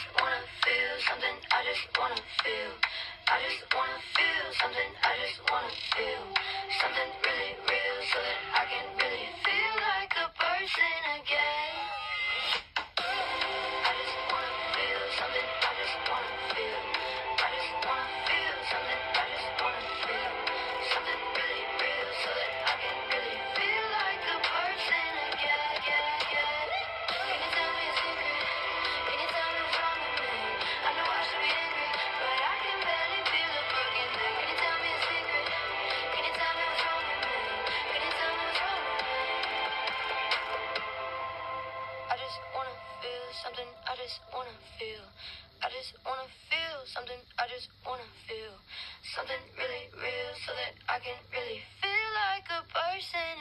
just wanna feel something. I just wanna feel. I just wanna feel something. I just wanna feel something really real so that I can really feel like a person again. I just wanna feel something. I just wanna feel. I just wanna just wanna feel something. I just wanna feel. I just wanna feel something. I just wanna feel something really real so that I can really feel like a person